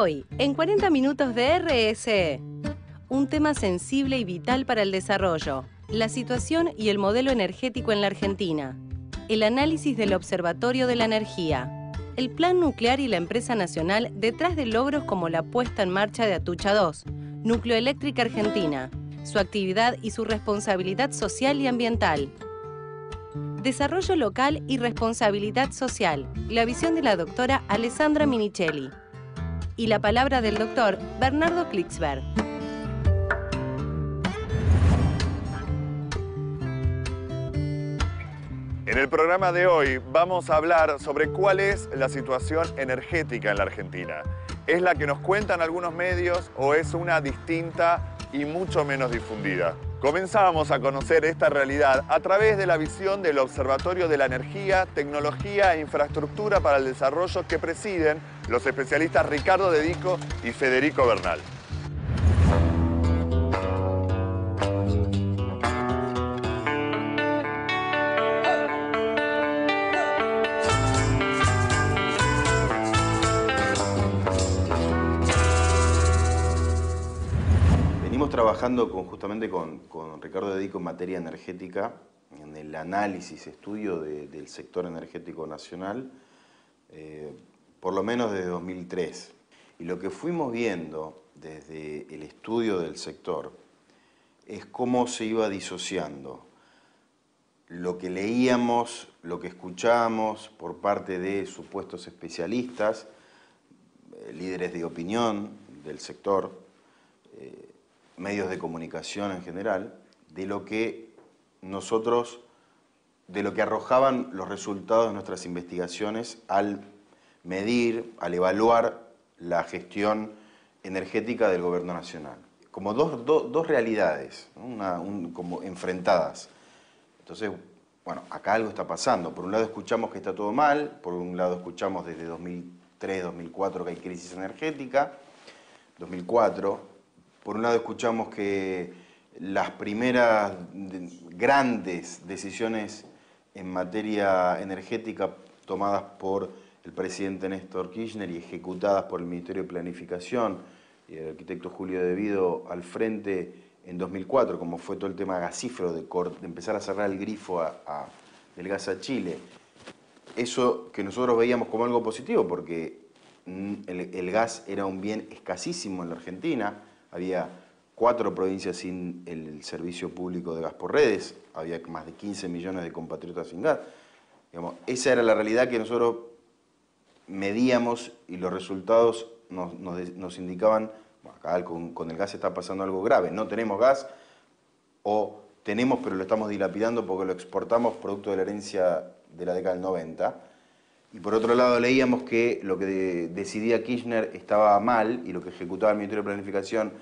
Hoy, en 40 minutos de RSE, un tema sensible y vital para el desarrollo, la situación y el modelo energético en la Argentina, el análisis del Observatorio de la Energía, el plan nuclear y la empresa nacional detrás de logros como la puesta en marcha de Atucha 2, Nucleoeléctrica Argentina, su actividad y su responsabilidad social y ambiental. Desarrollo local y responsabilidad social, la visión de la doctora Alessandra Minichelli. Y la palabra del doctor Bernardo Klicksberg. En el programa de hoy vamos a hablar sobre cuál es la situación energética en la Argentina. ¿Es la que nos cuentan algunos medios o es una distinta y mucho menos difundida? Comenzamos a conocer esta realidad a través de la visión del Observatorio de la Energía, Tecnología e Infraestructura para el Desarrollo que presiden los especialistas Ricardo Dedico y Federico Bernal. Trabajando con, justamente con, Ricardo Dedico en materia energética, en el análisis, estudio del sector energético nacional, eh, por lo menos desde 2003. Y lo que fuimos viendo desde el estudio del sector es cómo se iba disociando lo que leíamos, lo que escuchábamos por parte de supuestos especialistas, eh, líderes de opinión del sector, eh, medios de comunicación en general, de lo que nosotros, de lo que arrojaban los resultados de nuestras investigaciones al medir, al evaluar la gestión energética del gobierno nacional. Como dos, realidades, como enfrentadas. Entonces, bueno, acá algo está pasando. Por un lado escuchamos que está todo mal, por un lado escuchamos desde 2003, 2004 que hay crisis energética, 2004, por un lado escuchamos que las primeras grandes decisiones en materia energética tomadas por el presidente Néstor Kirchner y ejecutadas por el Ministerio de Planificación y el arquitecto Julio Devido al frente en 2004, como fue todo el tema gasífero de, empezar a cerrar el grifo del gas a Chile. Eso que nosotros veíamos como algo positivo, porque el gas era un bien escasísimo en la Argentina, había cuatro provincias sin el servicio público de gas por redes, había más de 15 millones de compatriotas sin gas. esa era la realidad que nosotros medíamos y los resultados nos, indicaban, acá con, con, el gas está pasando algo grave, no tenemos gas o tenemos pero lo estamos dilapidando porque lo exportamos producto de la herencia de la década del 90. Y por otro lado leíamos que lo que decidía Kirchner estaba mal y lo que ejecutaba el Ministerio de Planificación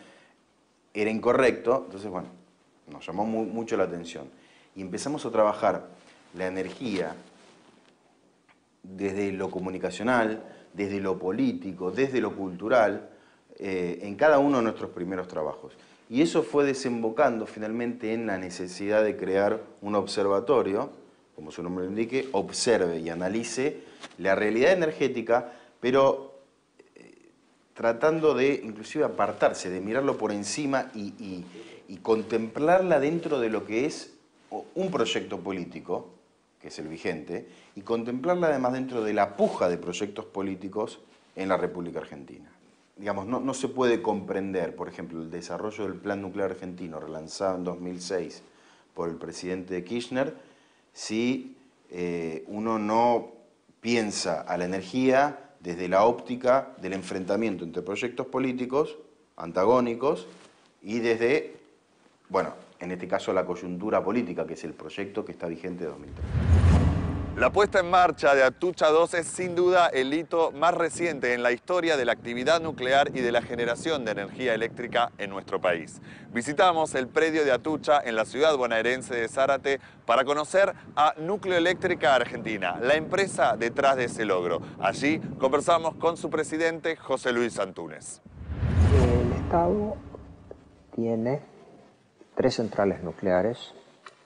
era incorrecto. Entonces, bueno, nos llamó mucho la atención. Y empezamos a trabajar la energía desde lo comunicacional, desde lo político, desde lo cultural, eh, en cada uno de nuestros primeros trabajos. Y eso fue desembocando finalmente en la necesidad de crear un observatorio, como su nombre lo indique, observe y analice la realidad energética, pero eh, tratando de inclusive apartarse, de mirarlo por encima y, contemplarla dentro de lo que es un proyecto político, que es el vigente, y contemplarla además dentro de la puja de proyectos políticos en la República Argentina. Digamos, no, se puede comprender, por ejemplo, el desarrollo del Plan Nuclear Argentino, relanzado en 2006 por el presidente Kirchner, si eh, uno no piensa a la energía desde la óptica del enfrentamiento entre proyectos políticos antagónicos y desde, bueno, en este caso la coyuntura política, que es el proyecto que está vigente de 2003. La puesta en marcha de Atucha 2 es sin duda el hito más reciente en la historia de la actividad nuclear y de la generación de energía eléctrica en nuestro país. Visitamos el predio de Atucha en la ciudad bonaerense de Zárate para conocer a Nucleoeléctrica Argentina, la empresa detrás de ese logro. Allí conversamos con su presidente, José Luis Antúnez. El Estado tiene tres centrales nucleares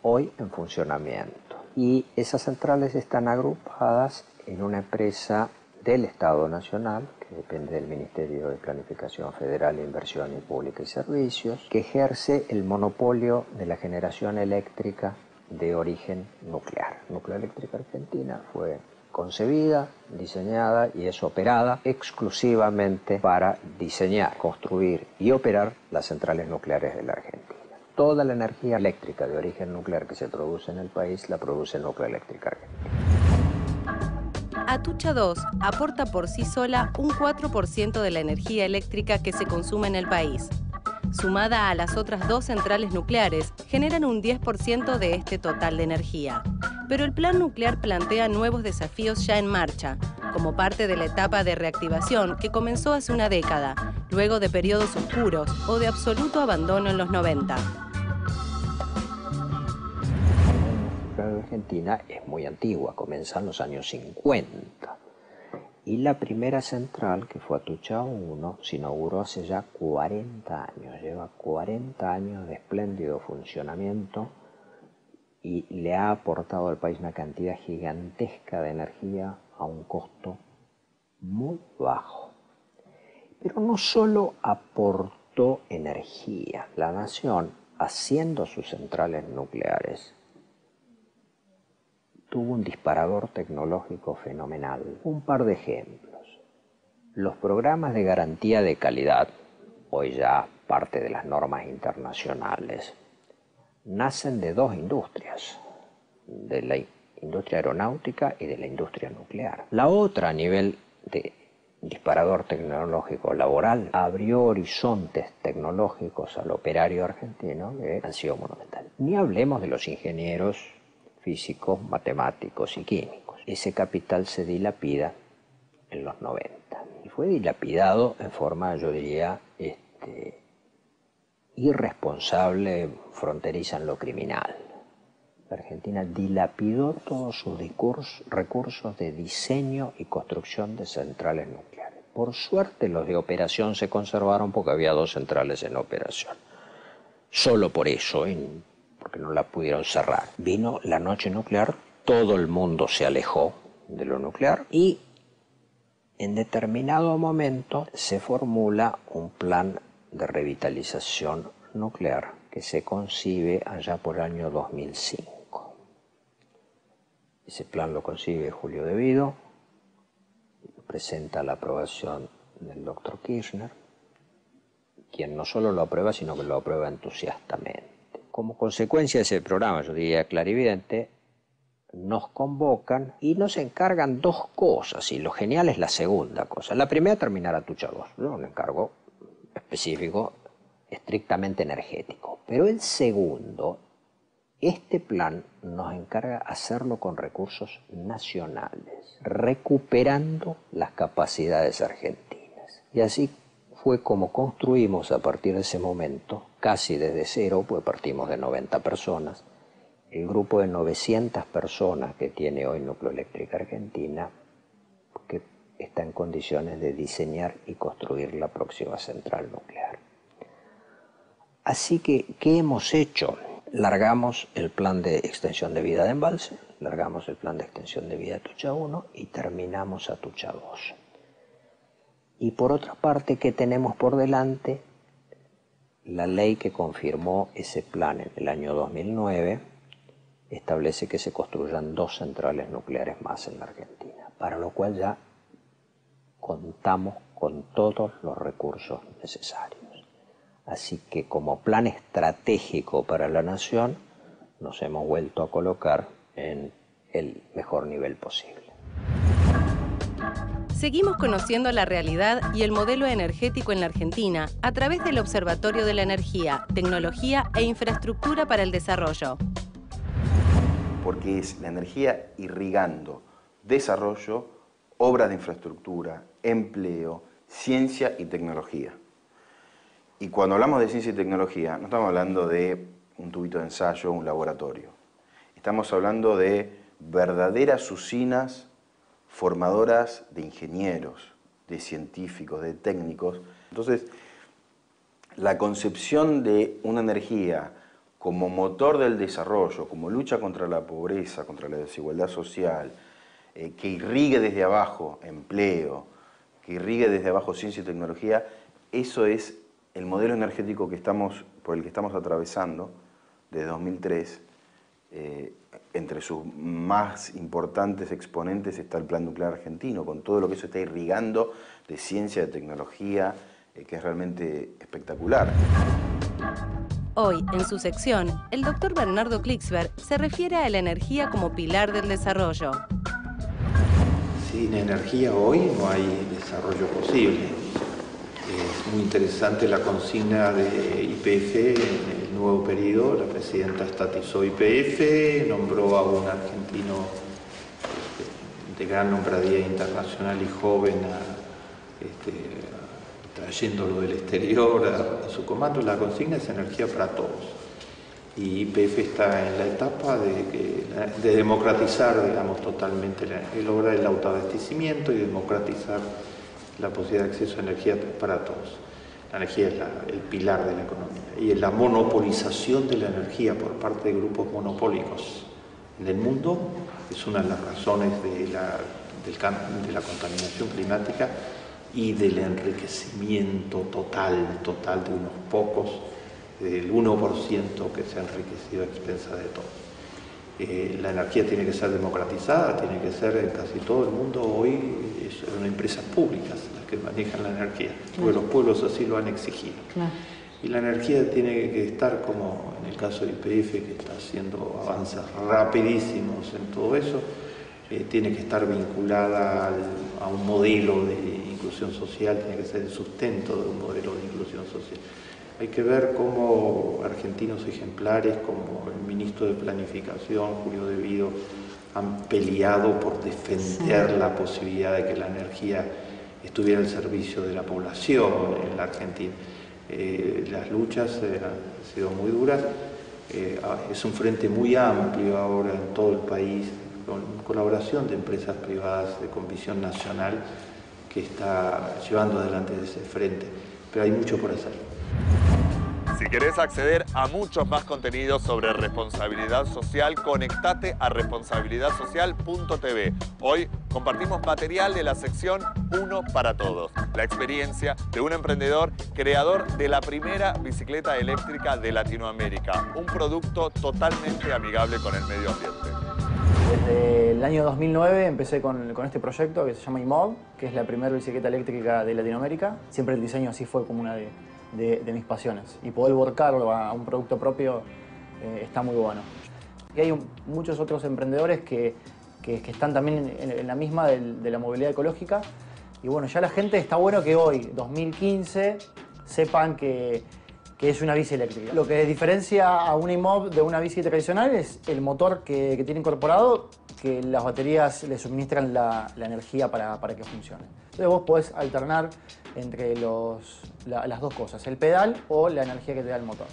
hoy en funcionamiento y esas centrales están agrupadas en una empresa del Estado Nacional, que depende del Ministerio de Planificación Federal Inversión Pública y Servicios, que ejerce el monopolio de la generación eléctrica de origen nuclear. Nuclear Eléctrica Argentina fue concebida, diseñada y es operada exclusivamente para diseñar, construir y operar las centrales nucleares de la Argentina. Toda la energía eléctrica de origen nuclear que se produce en el país la produce Nuclear Eléctrica Argentina. Atucha 2 aporta por sí sola un 4% de la energía eléctrica que se consume en el país sumada a las otras dos centrales nucleares, generan un 10% de este total de energía. Pero el plan nuclear plantea nuevos desafíos ya en marcha, como parte de la etapa de reactivación que comenzó hace una década, luego de periodos oscuros o de absoluto abandono en los 90. La Argentina es muy antigua, comienza en los años 50 y la primera central, que fue Atucha 1, se inauguró hace ya 40 años. Lleva 40 años de espléndido funcionamiento y le ha aportado al país una cantidad gigantesca de energía a un costo muy bajo. Pero no solo aportó energía, la nación, haciendo sus centrales nucleares, tuvo un disparador tecnológico fenomenal. Un par de ejemplos. Los programas de garantía de calidad, hoy ya parte de las normas internacionales, nacen de dos industrias, de la industria aeronáutica y de la industria nuclear. La otra a nivel de disparador tecnológico laboral abrió horizontes tecnológicos al operario argentino que han sido monumentales. Ni hablemos de los ingenieros físicos, matemáticos y químicos. Ese capital se dilapida en los 90 y fue dilapidado en forma, yo diría, este, irresponsable, fronteriza en lo criminal. La Argentina dilapidó todos sus recursos de diseño y construcción de centrales nucleares. Por suerte los de operación se conservaron porque había dos centrales en operación. Solo por eso, en porque no la pudieron cerrar. Vino la noche nuclear, todo el mundo se alejó de lo nuclear y en determinado momento se formula un plan de revitalización nuclear que se concibe allá por el año 2005. Ese plan lo concibe Julio De Vido, presenta la aprobación del doctor Kirchner, quien no solo lo aprueba, sino que lo aprueba entusiastamente como consecuencia de ese programa, yo diría clarividente, nos convocan y nos encargan dos cosas, y lo genial es la segunda cosa. La primera, terminar a Tucha 2, un encargo específico, estrictamente energético. Pero el segundo, este plan nos encarga hacerlo con recursos nacionales, recuperando las capacidades argentinas. Y así fue como construimos a partir de ese momento, casi desde cero, pues partimos de 90 personas, el grupo de 900 personas que tiene hoy Nucleoeléctrica Argentina, que está en condiciones de diseñar y construir la próxima central nuclear. Así que, ¿qué hemos hecho? Largamos el plan de extensión de vida de embalse, largamos el plan de extensión de vida de Tucha 1 y terminamos a Tucha 2. Y por otra parte, ¿qué tenemos por delante? La ley que confirmó ese plan en el año 2009 establece que se construyan dos centrales nucleares más en la Argentina, para lo cual ya contamos con todos los recursos necesarios. Así que como plan estratégico para la nación, nos hemos vuelto a colocar en el mejor nivel posible. Seguimos conociendo la realidad y el modelo energético en la Argentina a través del Observatorio de la Energía, Tecnología e Infraestructura para el Desarrollo. Porque es la energía irrigando desarrollo, obras de infraestructura, empleo, ciencia y tecnología. Y cuando hablamos de ciencia y tecnología, no estamos hablando de un tubito de ensayo, un laboratorio. Estamos hablando de verdaderas usinas formadoras de ingenieros, de científicos, de técnicos. Entonces, la concepción de una energía como motor del desarrollo, como lucha contra la pobreza, contra la desigualdad social, eh, que irrigue desde abajo empleo, que irrigue desde abajo ciencia y tecnología, eso es el modelo energético que estamos, por el que estamos atravesando desde 2003. Eh, entre sus más importantes exponentes está el Plan Nuclear Argentino, con todo lo que eso está irrigando de ciencia, de tecnología, eh, que es realmente espectacular. Hoy, en su sección, el doctor Bernardo Klicksberg se refiere a la energía como pilar del desarrollo. Sin energía hoy no hay desarrollo posible. Muy interesante la consigna de IPF en el nuevo periodo. La presidenta estatizó IPF, nombró a un argentino este, de gran nombradía internacional y joven este, trayéndolo del exterior a, su comando. La consigna es energía para todos. Y IPF está en la etapa de, de democratizar, digamos, totalmente, lograr el autoabastecimiento y democratizar la posibilidad de acceso a energía para todos. La energía es el pilar de la economía y la monopolización de la energía por parte de grupos monopólicos en el mundo es una de las razones de la, de la contaminación climática y del enriquecimiento total, total de unos pocos, del 1% que se ha enriquecido a expensa de todos. Eh, la energía tiene que ser democratizada, tiene que ser en casi todo el mundo hoy, son empresas públicas las que manejan la energía, porque los pueblos así lo han exigido. Y la energía tiene que estar, como en el caso de IPF, que está haciendo avances rapidísimos en todo eso, eh, tiene que estar vinculada a un modelo de inclusión social, tiene que ser el sustento de un modelo de inclusión social. Hay que ver cómo argentinos ejemplares como el ministro de Planificación, Julio Devido, han peleado por defender la posibilidad de que la energía estuviera al servicio de la población en la Argentina. Eh, las luchas eh, han sido muy duras, eh, ah, es un frente muy amplio ahora en todo el país, con colaboración de empresas privadas de convicción nacional que está llevando adelante ese frente, pero hay mucho por hacer. Si querés acceder a muchos más contenidos sobre responsabilidad social, conectate a responsabilidadsocial.tv. Hoy compartimos material de la sección Uno para Todos, la experiencia de un emprendedor creador de la primera bicicleta eléctrica de Latinoamérica, un producto totalmente amigable con el medio ambiente. Desde el año 2009 empecé con, este proyecto que se llama IMOB, que es la primera bicicleta eléctrica de Latinoamérica. Siempre el diseño así fue como una de, de, mis pasiones. Y poder volcarlo a un producto propio eh, está muy bueno. Y hay muchos otros emprendedores que, que, están también en, la misma de, la movilidad ecológica. Y bueno, ya la gente está bueno que hoy, 2015, sepan que, que es una bici eléctrica. Lo que diferencia a una IMOB de una bici tradicional es el motor que, tiene incorporado, que las baterías le suministran la, la energía para, para, que funcione. Entonces vos podés alternar entre las dos cosas, el pedal o la energía que te da el motor.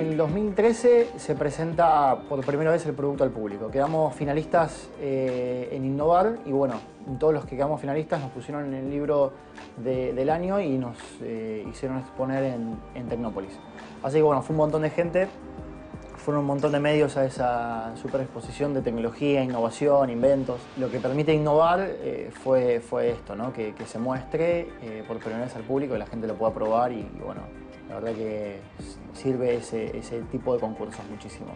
En 2013 se presenta por primera vez el producto al público. Quedamos finalistas eh, en Innovar y bueno, todos los que quedamos finalistas nos pusieron en el libro del año y nos eh, hicieron exponer en, en Tecnópolis. Así que bueno, fue un montón de gente fueron un montón de medios a esa super exposición de tecnología, innovación, inventos. Lo que permite innovar eh, fue, fue esto, ¿no? que, se muestre eh, por primera vez al público, que la gente lo pueda probar y, bueno, la verdad que sirve ese, ese tipo de concursos muchísimo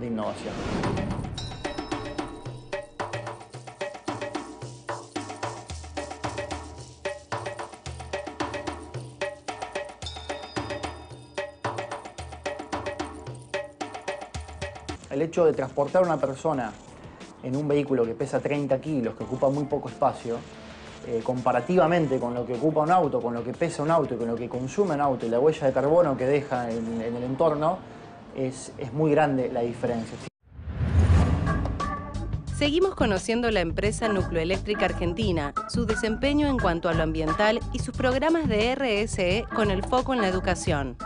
de innovación. Hecho de transportar a una persona en un vehículo que pesa 30 kilos, que ocupa muy poco espacio, eh, comparativamente con lo que ocupa un auto, con lo que pesa un auto y con lo que consume un auto y la huella de carbono que deja en, el entorno, es, es muy grande la diferencia. Seguimos conociendo la empresa Nucleoeléctrica Argentina, su desempeño en cuanto a lo ambiental y sus programas de RSE con el foco en la educación.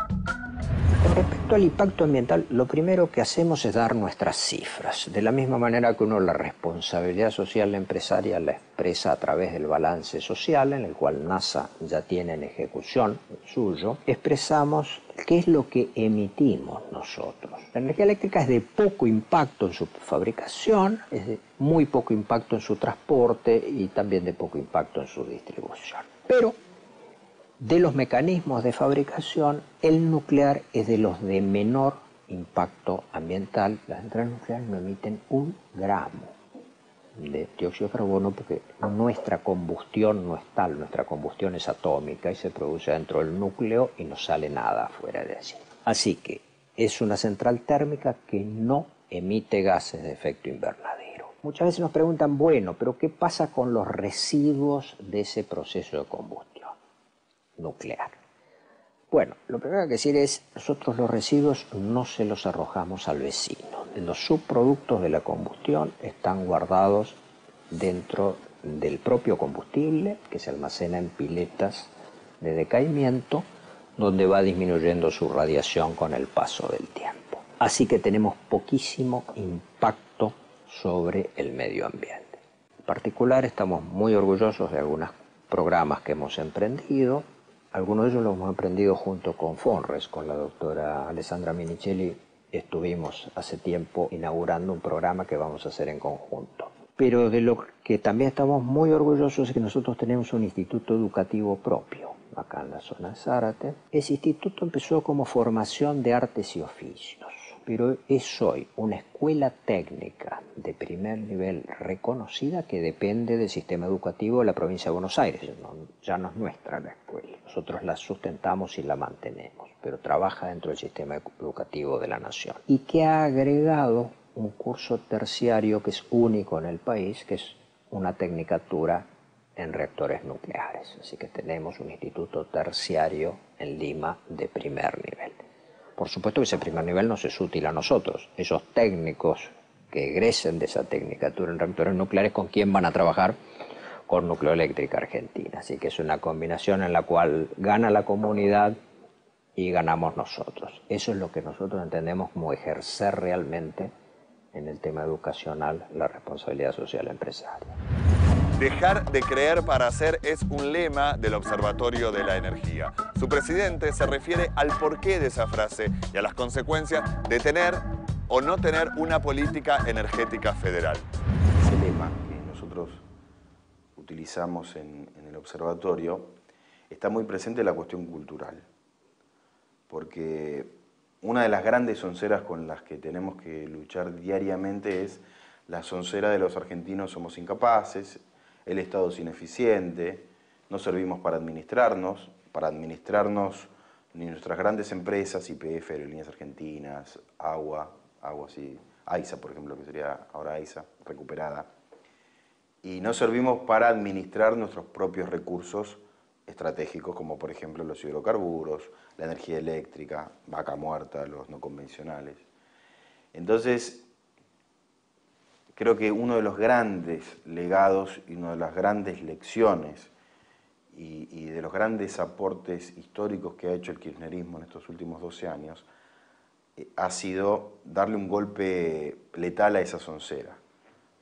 Respecto al impacto ambiental, lo primero que hacemos es dar nuestras cifras. De la misma manera que uno la responsabilidad social empresaria la expresa a través del balance social, en el cual NASA ya tiene en ejecución suyo, expresamos qué es lo que emitimos nosotros. La energía eléctrica es de poco impacto en su fabricación, es de muy poco impacto en su transporte y también de poco impacto en su distribución. Pero de los mecanismos de fabricación, el nuclear es de los de menor impacto ambiental. Las centrales nucleares no emiten un gramo de dióxido de carbono porque nuestra combustión no es tal, nuestra combustión es atómica y se produce dentro del núcleo y no sale nada fuera de allí. Así que es una central térmica que no emite gases de efecto invernadero. Muchas veces nos preguntan, bueno, pero ¿qué pasa con los residuos de ese proceso de combustión nuclear? Bueno, lo primero que que decir es, nosotros los residuos no se los arrojamos al vecino. Los subproductos de la combustión están guardados dentro del propio combustible, que se almacena en piletas de decaimiento, donde va disminuyendo su radiación con el paso del tiempo. Así que tenemos poquísimo impacto sobre el medio ambiente. En particular estamos muy orgullosos de algunos programas que hemos emprendido, algunos de ellos los hemos emprendido junto con FONRES, con la doctora Alessandra Minichelli. Estuvimos hace tiempo inaugurando un programa que vamos a hacer en conjunto. Pero de lo que también estamos muy orgullosos es que nosotros tenemos un instituto educativo propio acá en la zona de Zárate. Ese instituto empezó como formación de artes y oficios pero es hoy una escuela técnica de primer nivel reconocida que depende del sistema educativo de la provincia de Buenos Aires. ya no es nuestra la escuela, nosotros la sustentamos y la mantenemos, pero trabaja dentro del sistema educativo de la nación. Y que ha agregado un curso terciario que es único en el país, que es una tecnicatura en reactores nucleares. Así que tenemos un instituto terciario en Lima de primer nivel. Por supuesto que ese primer nivel nos es útil a nosotros. Esos técnicos que egresen de esa tecnicatura en reactores nucleares, ¿con quién van a trabajar? Con Nucleoeléctrica Argentina. Así que es una combinación en la cual gana la comunidad y ganamos nosotros. Eso es lo que nosotros entendemos como ejercer realmente en el tema educacional la responsabilidad social empresaria. Dejar de creer para hacer es un lema del Observatorio de la Energía. Su presidente se refiere al porqué de esa frase y a las consecuencias de tener o no tener una política energética federal. Ese lema que nosotros utilizamos en, el observatorio está muy presente en la cuestión cultural, porque una de las grandes onceras con las que tenemos que luchar diariamente es la soncera de los argentinos somos incapaces, el Estado es ineficiente, no servimos para administrarnos, para administrarnos ni nuestras grandes empresas, IPF, Aerolíneas Argentinas, Agua, Agua sí, AISA, por ejemplo, que sería ahora AISA, recuperada, y no servimos para administrar nuestros propios recursos estratégicos, como por ejemplo los hidrocarburos, la energía eléctrica, vaca muerta, los no convencionales. Entonces, creo que uno de los grandes legados y una de las grandes lecciones y, de los grandes aportes históricos que ha hecho el kirchnerismo en estos últimos 12 años eh, ha sido darle un golpe letal a esa soncera,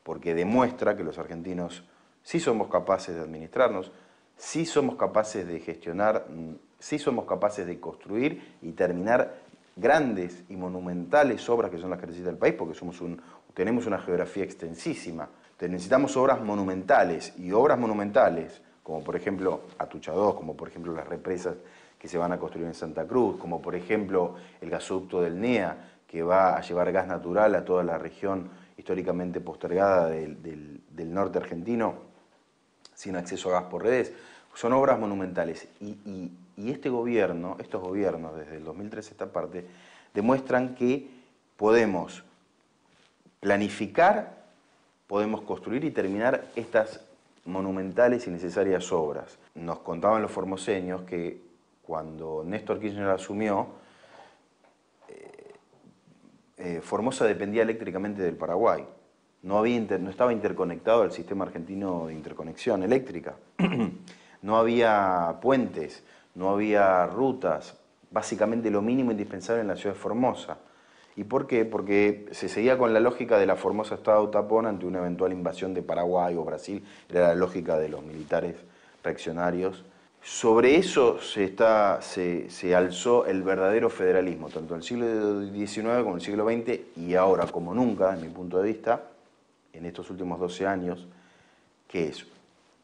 porque demuestra que los argentinos sí somos capaces de administrarnos, sí somos capaces de gestionar, mm, sí somos capaces de construir y terminar grandes y monumentales obras que son las que necesita el país, porque somos un, tenemos una geografía extensísima. Necesitamos obras monumentales y obras monumentales, como por ejemplo Atucha 2, como por ejemplo las represas que se van a construir en Santa Cruz, como por ejemplo el gasoducto del NEA, que va a llevar gas natural a toda la región históricamente postergada del, norte argentino, sin acceso a gas por redes. Son obras monumentales. Y, este gobierno, estos gobiernos, desde el 2013 esta parte, demuestran que podemos planificar, podemos construir y terminar estas monumentales y necesarias obras. Nos contaban los formoseños que cuando Néstor Kirchner asumió, eh, eh, Formosa dependía eléctricamente del Paraguay. No, no estaba interconectado al sistema argentino de interconexión eléctrica. no había puentes, no había rutas, básicamente lo mínimo indispensable en la ciudad de Formosa. ¿Y por qué? Porque se seguía con la lógica de la Formosa Estado tapón ante una eventual invasión de Paraguay o Brasil, era la lógica de los militares reaccionarios Sobre eso se, está, se, alzó el verdadero federalismo, tanto en el siglo XIX como en el siglo XX y ahora como nunca, en mi punto de vista, en estos últimos 12 años, que es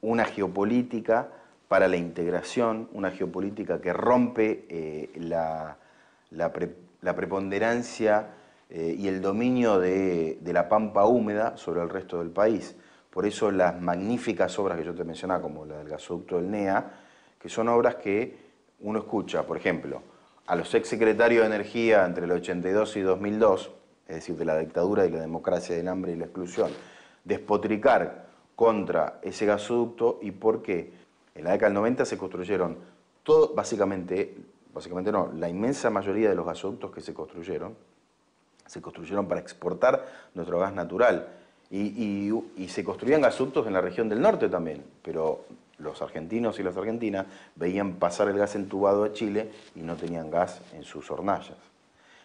una geopolítica para la integración, una geopolítica que rompe eh, la, la, preponderancia eh, y el dominio de, la pampa húmeda sobre el resto del país. Por eso las magníficas obras que yo te mencionaba, como la del gasoducto del NEA, que son obras que uno escucha, por ejemplo, a los ex secretarios de Energía entre el 82 y 2002, es decir, de la dictadura y la democracia del hambre y la exclusión, despotricar contra ese gasoducto y por qué. En la década del 90 se construyeron todo, básicamente, básicamente no, la inmensa mayoría de los gasoductos que se construyeron, se construyeron para exportar nuestro gas natural. Y, se construían gasoductos en la región del norte también, pero los argentinos y las argentinas veían pasar el gas entubado a Chile y no tenían gas en sus hornallas.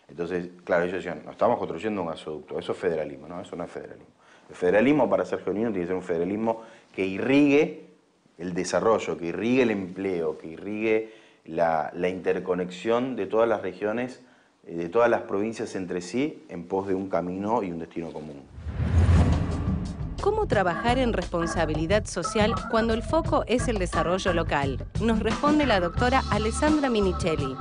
Entonces, claro, ellos decían, no estamos construyendo un gasoducto, eso es federalismo, no, eso no es federalismo. El federalismo para ser genuino tiene que ser un federalismo que irrigue el desarrollo, que irrigue el empleo, que irrigue la, interconexión de todas las regiones, eh, de todas las provincias entre sí, en pos de un camino y un destino común. ¿Cómo trabajar en responsabilidad social cuando el foco es el desarrollo local? Nos responde la doctora Alessandra Minichelli.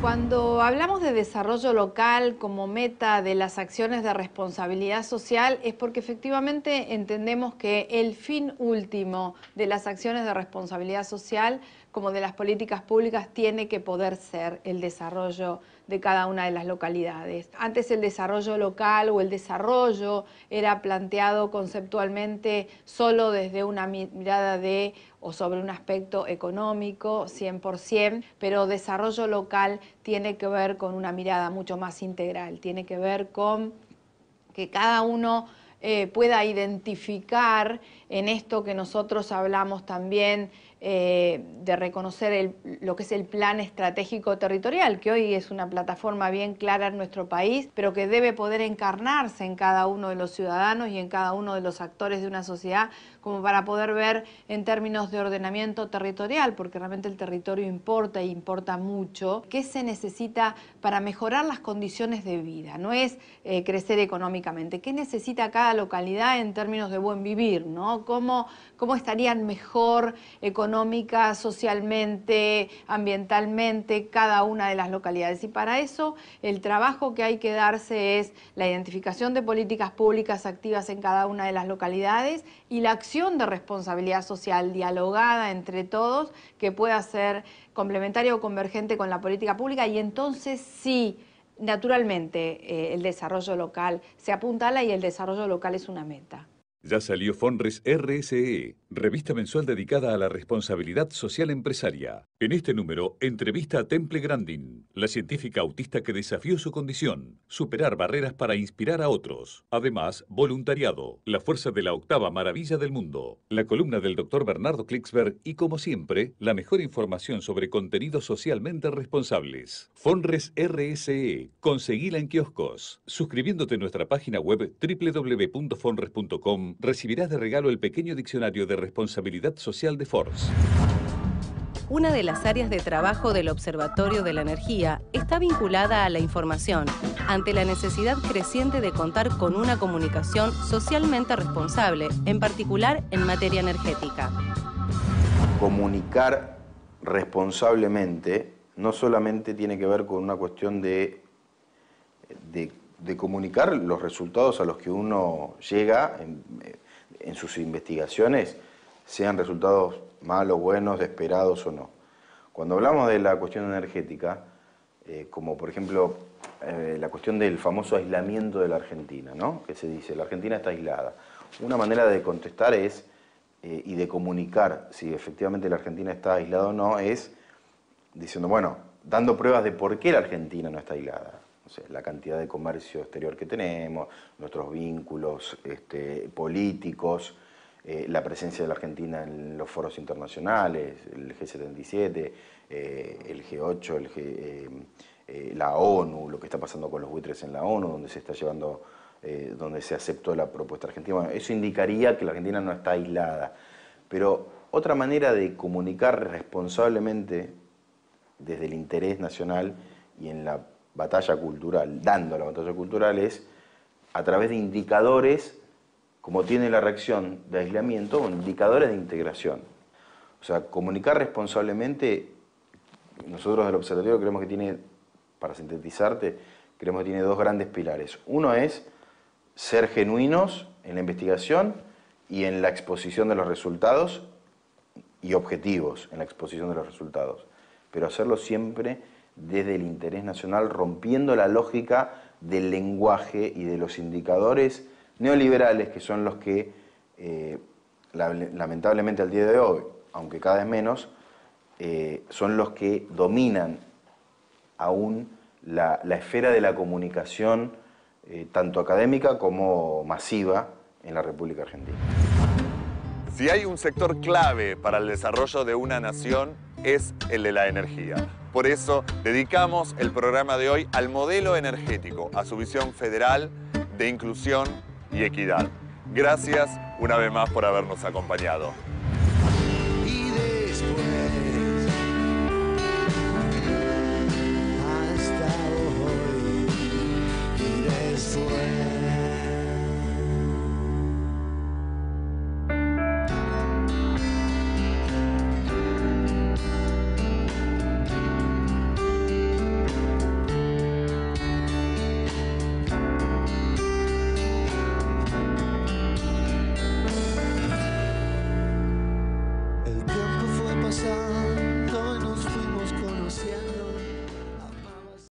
Cuando hablamos de desarrollo local como meta de las acciones de responsabilidad social es porque efectivamente entendemos que el fin último de las acciones de responsabilidad social como de las políticas públicas tiene que poder ser el desarrollo de cada una de las localidades. Antes el desarrollo local o el desarrollo era planteado conceptualmente solo desde una mirada de o sobre un aspecto económico 100%, pero desarrollo local tiene que ver con una mirada mucho más integral, tiene que ver con que cada uno eh, pueda identificar en esto que nosotros hablamos también eh, de reconocer lo que es el plan estratégico territorial, que hoy es una plataforma bien clara en nuestro país, pero que debe poder encarnarse en cada uno de los ciudadanos y en cada uno de los actores de una sociedad, como para poder ver en términos de ordenamiento territorial, porque realmente el territorio importa e importa mucho, qué se necesita para mejorar las condiciones de vida, no es eh, crecer económicamente, qué necesita cada localidad en términos de buen vivir, ¿no? ¿Cómo, cómo estarían mejor económica, socialmente, ambientalmente, cada una de las localidades. Y para eso el trabajo que hay que darse es la identificación de políticas públicas activas en cada una de las localidades y la de responsabilidad social dialogada entre todos que pueda ser complementaria o convergente con la política pública y entonces sí naturalmente eh, el desarrollo local se apuntala y el desarrollo local es una meta. Ya salió Fonres RSE, revista mensual dedicada a la responsabilidad social empresaria. En este número, entrevista a Temple Grandin, la científica autista que desafió su condición, superar barreras para inspirar a otros. Además, voluntariado, la fuerza de la octava maravilla del mundo. La columna del doctor Bernardo Klicksberg y, como siempre, la mejor información sobre contenidos socialmente responsables. Fonres RSE, conseguila en kioscos. Suscribiéndote a nuestra página web www.fonres.com recibirás de regalo el pequeño diccionario de responsabilidad social de Force. Una de las áreas de trabajo del Observatorio de la Energía está vinculada a la información, ante la necesidad creciente de contar con una comunicación socialmente responsable, en particular en materia energética. Comunicar responsablemente no solamente tiene que ver con una cuestión de, de de comunicar los resultados a los que uno llega en, sus investigaciones, sean resultados malos, buenos, esperados o no. Cuando hablamos de la cuestión energética, eh, como por ejemplo eh, la cuestión del famoso aislamiento de la Argentina, ¿no? que se dice, la Argentina está aislada. Una manera de contestar es, eh, y de comunicar si efectivamente la Argentina está aislada o no, es diciendo, bueno, dando pruebas de por qué la Argentina no está aislada la cantidad de comercio exterior que tenemos, nuestros vínculos este, políticos, eh, la presencia de la Argentina en los foros internacionales, el G77, eh, el G8, eh, la ONU, lo que está pasando con los buitres en la ONU, donde se está llevando, donde se aceptó la propuesta argentina. eso indicaría que la Argentina no está aislada. Pero otra manera de comunicar responsablemente desde el interés nacional y en la batalla cultural, dando la batalla cultural, es a través de indicadores, como tiene la reacción de aislamiento, indicadores de integración. O sea, comunicar responsablemente, nosotros del observatorio creemos que tiene, para sintetizarte, creemos que tiene dos grandes pilares. Uno es ser genuinos en la investigación y en la exposición de los resultados y objetivos en la exposición de los resultados, pero hacerlo siempre desde el interés nacional, rompiendo la lógica del lenguaje y de los indicadores neoliberales que son los que, eh, lamentablemente al día de hoy, aunque cada vez menos, eh, son los que dominan aún la, esfera de la comunicación, eh, tanto académica como masiva, en la República Argentina. Si hay un sector clave para el desarrollo de una nación, es el de la energía. Por eso dedicamos el programa de hoy al modelo energético, a su visión federal de inclusión y equidad. Gracias una vez más por habernos acompañado.